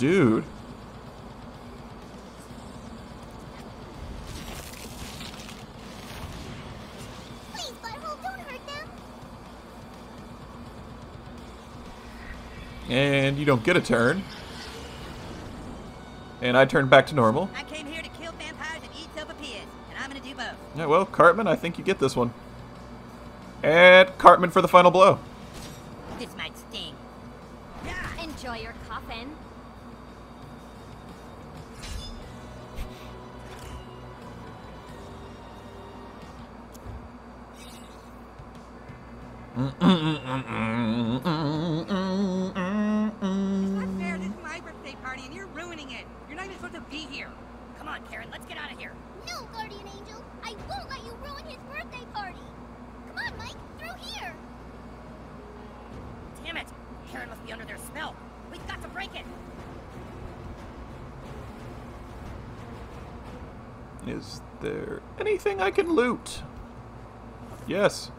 Dude. Please, Butthole, don't hurt them. And you don't get a turn. And I turn back to normal. I came here to kill vampires and eat sopapillas, and I'm gonna do both. Yeah, well, Cartman, I think you get this one. And Cartman for the final blow. This might sting. Enjoy your coffin. Not fair, this is my birthday party, and you're ruining it. You're not even supposed to be here. Come on, Karen, let's get out of here. No, Guardian Angel. I won't let you ruin his birthday party. Come on, Mike. Through here. Damn it! Karen must be under their spell. We've got to break it. Is there anything I can loot? Yes.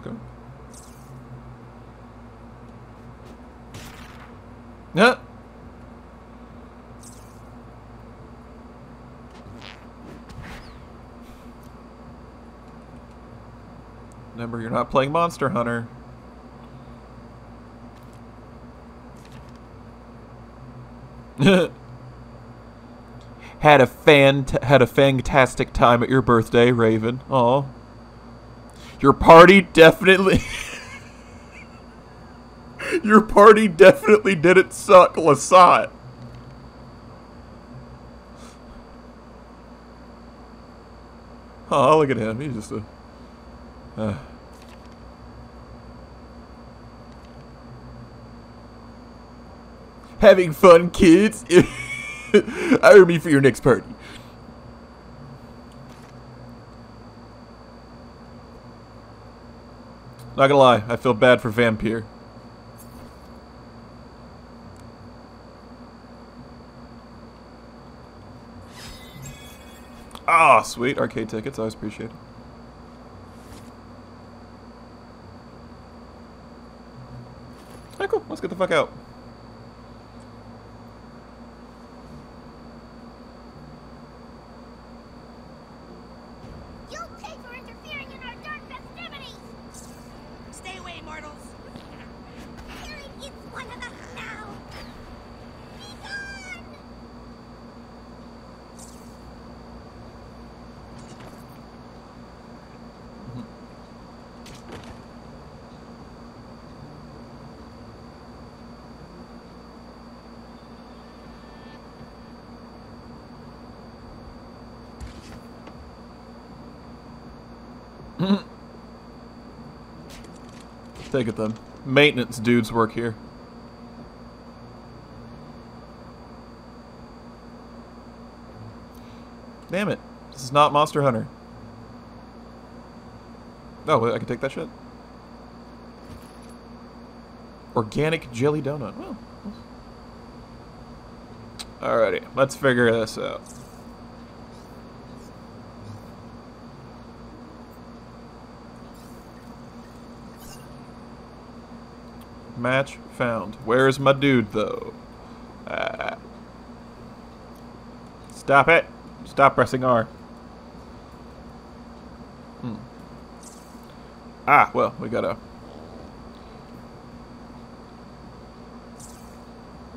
Okay. Yeah. Remember, you're not playing Monster Hunter. had a fan had a fantastic time at your birthday, Raven. Oh, your party definitely. your party definitely didn't suck, Lasat. Oh, look at him. He's just a. Uh. Having fun, kids. Hire me for your next party. Not gonna lie, I feel bad for Vampire. Ah, sweet arcade tickets. I always appreciate it. Alright, cool. Let's get the fuck out. You'll pay for interfering in our dark festivities. Stay away, mortals. Karen is one of us now. Be gone. Take it then. Maintenance dudes work here. Damn it. This is not Monster Hunter. Oh, wait, I can take that shit? Organic jelly donut. Well. Alrighty, let's figure this out. Match found. Where's my dude, though? Ah. Stop it! Stop pressing R. Hmm. Ah, well, we gotta.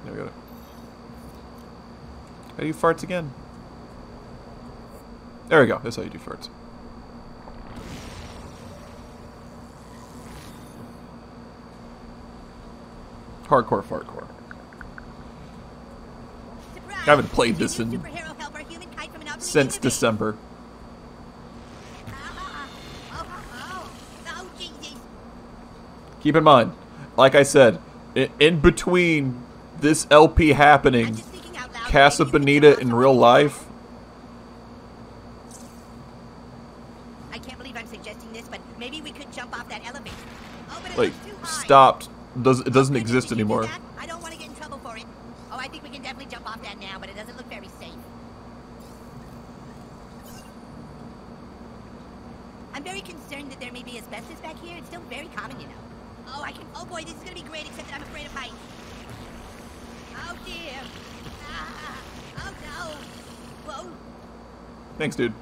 There we go. How do you farts again? There we go. That's how you do farts. Hardcore fartcore. Surprise! I haven't played this in- superhero help our humankind from an obsolete Since? December. Keep in mind, like I said, in, between this LP happening, just thinking out loud. Casa Maybe you could Bonita in real life, I can't believe I'm suggesting this, but maybe we could jump off that elevator. Oh, but it like, does it doesn't exist anymore. I don't want to get in trouble for it. Oh, I think we can definitely jump off that now, but it doesn't look very safe. I'm very concerned that there may be asbestos back here. It's still very common, you know. Oh, I can. Oh boy, this is gonna be great. Except that I'm afraid of heights. Oh dear. Ah, oh no. Whoa. Thanks, dude.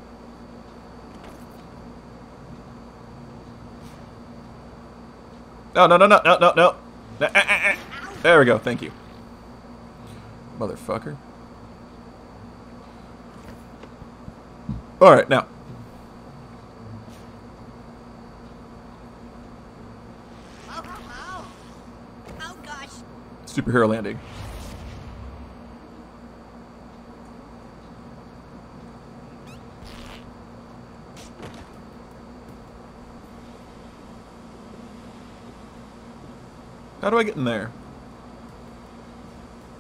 No, no, no, no, no, no, no. Eh, eh, eh. There we go, thank you. Motherfucker. Alright, now. Superhero landing. How do I get in there?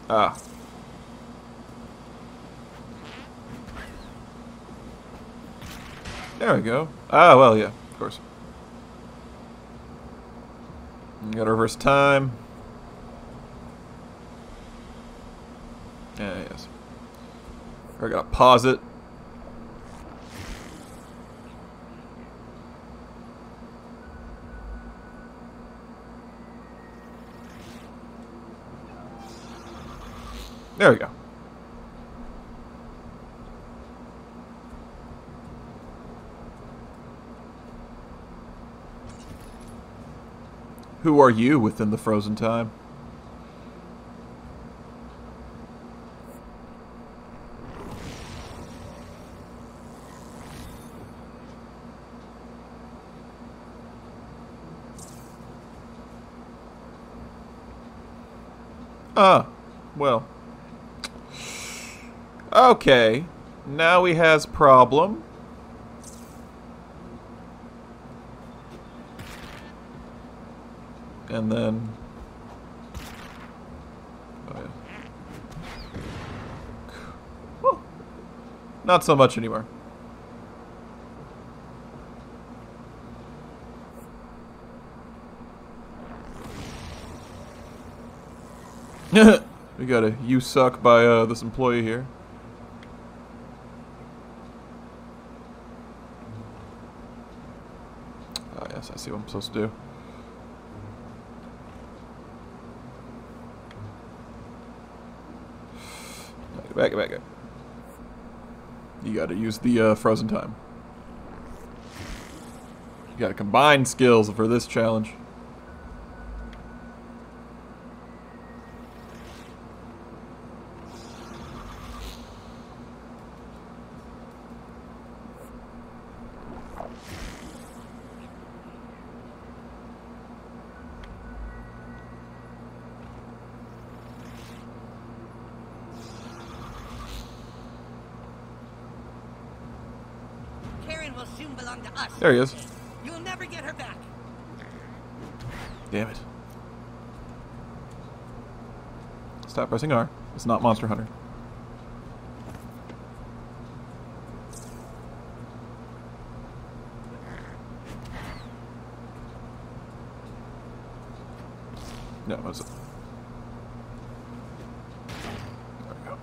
Ah. There we go. Ah, well, yeah, of course. Got to reverse time. Yeah, yes. I gotta pause it. There we go. Who are you within the frozen time? Ah, well. Okay, now he has problem. And then... Oh. Not so much anymore. we got a you suck by uh, this employee here. Yes, I see what I'm supposed to do. Back, back, back. You gotta use the uh, frozen time. You gotta combine skills for this challenge. Belong to us. There he is. You'll never get her back. Damn it. Stop pressing R. It's not Monster Hunter. No, what is it? There we go.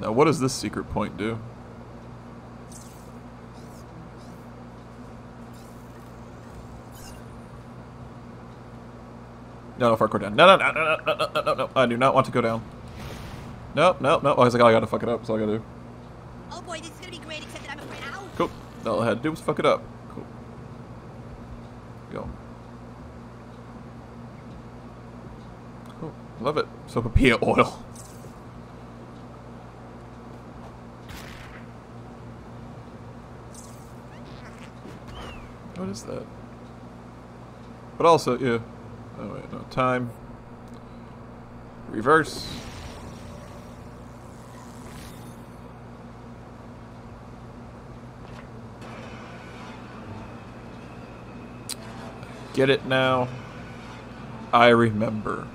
Now, what does this secret point do? No, no, Farquhar down. No, no, no, no, no, no, no, no, no. I do not want to go down. No, no, no. I was like, oh, I gotta fuck it up. That's all I gotta do. Oh boy, this is gonna be great. Except that I'm afraid. Ow. Cool. All I had to do was fuck it up. Cool. Go. Cool. Love it. Sopapilla oil. What is that? But also, yeah. Oh wait, no. Time. Reverse. Get it now. I remember.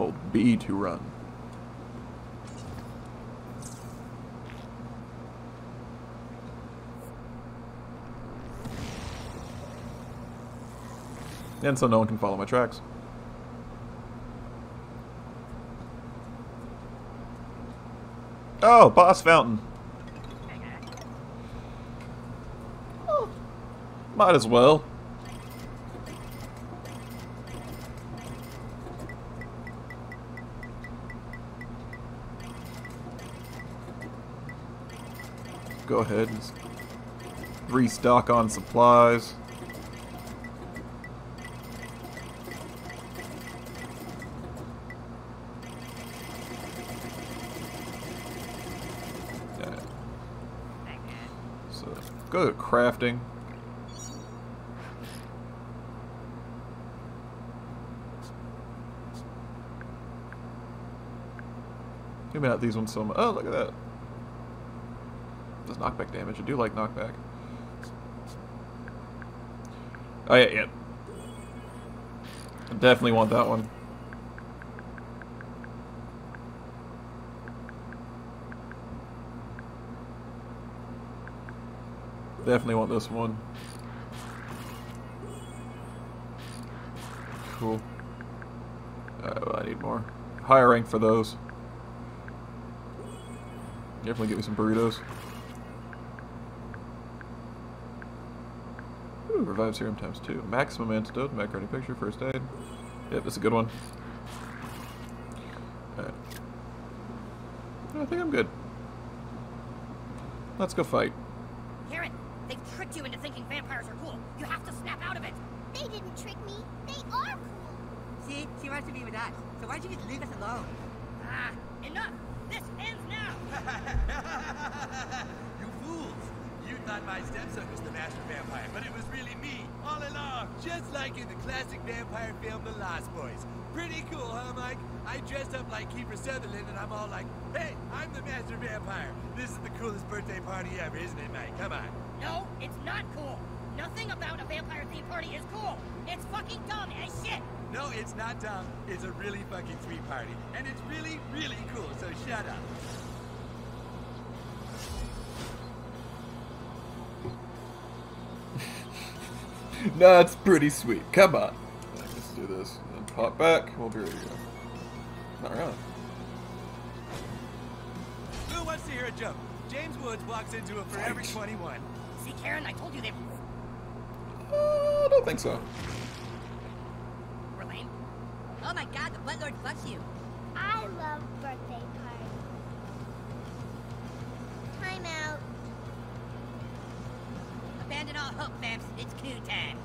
Hold B to run. And so no one can follow my tracks. Oh, boss fountain. Might as well. Go ahead and restock on supplies. Yeah. So go to crafting. Maybe not these ones so much. Oh, look at that. Knockback damage. I do like knockback. Oh, yeah, yeah. I definitely want that one. Definitely want this one. Cool. Oh, I need more. Higher rank for those. Definitely get me some burritos. Hmm, Ooh, revive serum times two. Maximum antidote, Mac picture, first aid. Yep, that's a good one. Alright. I think I'm good. Let's go fight. Karen, they've tricked you into thinking vampires are cool. You have to snap out of it. They didn't trick me. They are cool. See, she wants to be with us. So why don't you just leave us alone? My stepson was the master vampire, but it was really me, all along. Just like in the classic vampire film, The Lost Boys. Pretty cool, huh, Mike? I dressed up like Kiefer Sutherland, and I'm all like, hey, I'm the master vampire. This is the coolest birthday party ever, isn't it, Mike? Come on. No, it's not cool. Nothing about a vampire theme party is cool. It's fucking dumb as shit. No, it's not dumb. It's a really fucking sweet party. And it's really, really cool, so shut up. That's pretty sweet. Come on. Let's do this. And then pop back. We'll be ready to go. Not really. Who wants to hear a joke? James Woods walks into a Forever 21. See, Karen, I told you they Uh, I don't think so. were lame. Oh my god, the Blood Lord fucks you. I love birthday parties. Time out. Abandon all hope, vamps. It's coon time.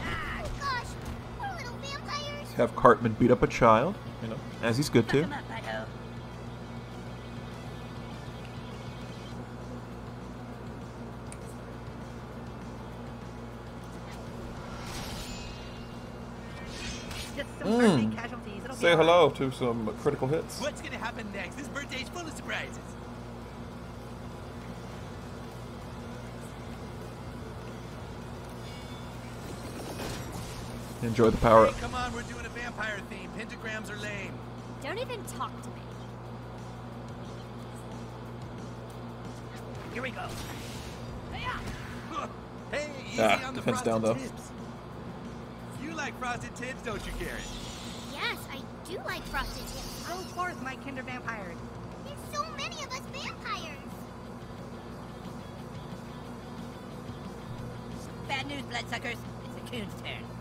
Oh gosh, poor little vampires. Have Cartman beat up a child, you know, as he's good to. to. 'em up, butthole. Just some Mm. Birthday casualties. It'll be Say hello to some critical hits. What's gonna happen next? This birthday's full of surprises. Enjoy the power Hey, up. come on, we're doing a vampire theme. Pentagrams are lame. Don't even talk to me. Here we go. Hey-ya! Easy Ah, on the defense frosted down, though. tips. You like frosted tips, don't you, Karen? Do like frosted tips. Go forth, my kinder vampires. There's so many of us vampires. Bad news, bloodsuckers. It's the coon's turn.